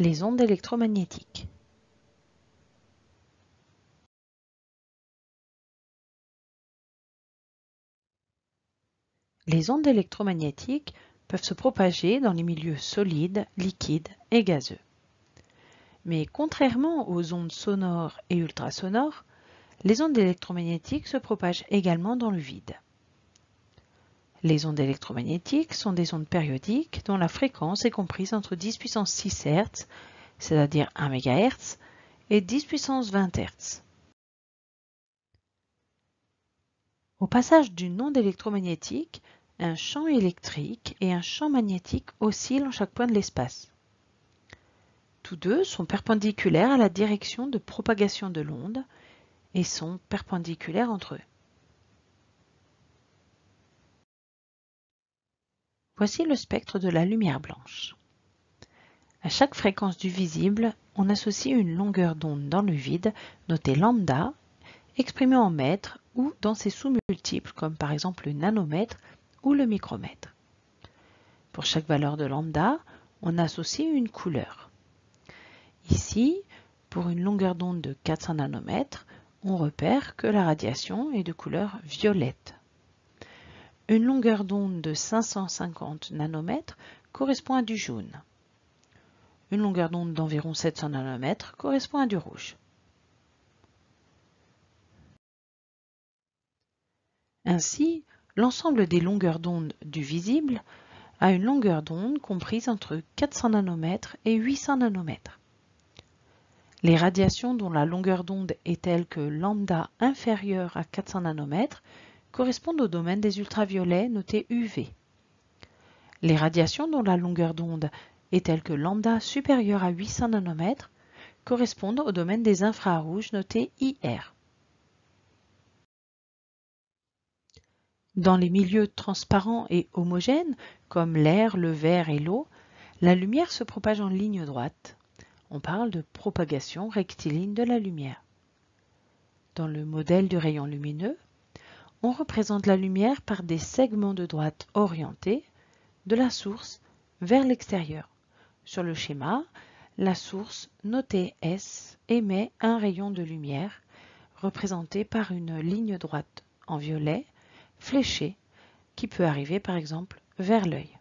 Les ondes électromagnétiques. Les ondes électromagnétiques peuvent se propager dans les milieux solides, liquides et gazeux. Mais contrairement aux ondes sonores et ultrasonores, les ondes électromagnétiques se propagent également dans le vide. Les ondes électromagnétiques sont des ondes périodiques dont la fréquence est comprise entre 10 puissance 6 Hz, c'est-à-dire 1 MHz, et 10 puissance 20 Hz. Au passage d'une onde électromagnétique, un champ électrique et un champ magnétique oscillent en chaque point de l'espace. Tous deux sont perpendiculaires à la direction de propagation de l'onde et sont perpendiculaires entre eux. Voici le spectre de la lumière blanche. À chaque fréquence du visible, on associe une longueur d'onde dans le vide, notée lambda, exprimée en mètres ou dans ses sous-multiples, comme par exemple le nanomètre ou le micromètre. Pour chaque valeur de lambda, on associe une couleur. Ici, pour une longueur d'onde de 400 nanomètres, on repère que la radiation est de couleur violette. Une longueur d'onde de 550 nanomètres correspond à du jaune. Une longueur d'onde d'environ 700 nanomètres correspond à du rouge. Ainsi, l'ensemble des longueurs d'onde du visible a une longueur d'onde comprise entre 400 nanomètres et 800 nanomètres. Les radiations dont la longueur d'onde est telle que lambda inférieur à 400 nanomètres correspondent au domaine des ultraviolets notés UV. Les radiations dont la longueur d'onde est telle que lambda supérieur à 800 nanomètres correspondent au domaine des infrarouges notés IR. Dans les milieux transparents et homogènes, comme l'air, le verre et l'eau, la lumière se propage en ligne droite. On parle de propagation rectiligne de la lumière. Dans le modèle du rayon lumineux, on représente la lumière par des segments de droite orientés de la source vers l'extérieur. Sur le schéma, la source notée S émet un rayon de lumière représenté par une ligne droite en violet fléchée qui peut arriver par exemple vers l'œil.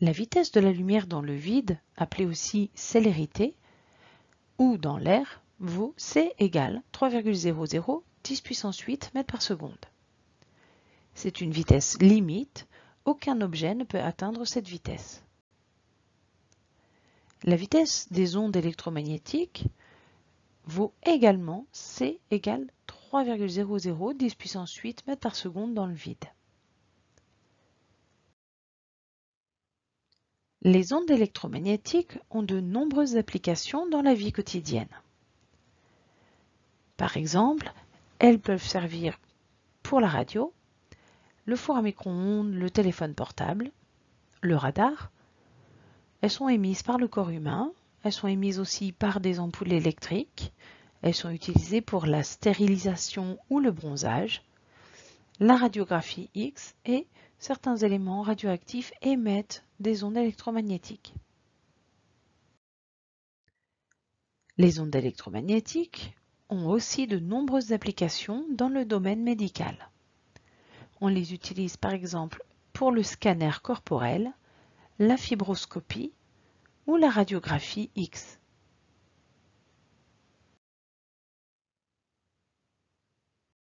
La vitesse de la lumière dans le vide, appelée aussi célérité, ou dans l'air, vaut c égale 3,00 10 puissance 8 mètres par seconde. C'est une vitesse limite, aucun objet ne peut atteindre cette vitesse. La vitesse des ondes électromagnétiques vaut également c égale 3,00 10 puissance 8 mètres par seconde dans le vide. Les ondes électromagnétiques ont de nombreuses applications dans la vie quotidienne. Par exemple, elles peuvent servir pour la radio, le four à micro-ondes, le téléphone portable, le radar. Elles sont émises par le corps humain, elles sont émises aussi par des ampoules électriques, elles sont utilisées pour la stérilisation ou le bronzage, la radiographie X et certains éléments radioactifs émettent des ondes électromagnétiques. Les ondes électromagnétiques ont aussi de nombreuses applications dans le domaine médical. On les utilise par exemple pour le scanner corporel, la fibroscopie ou la radiographie X.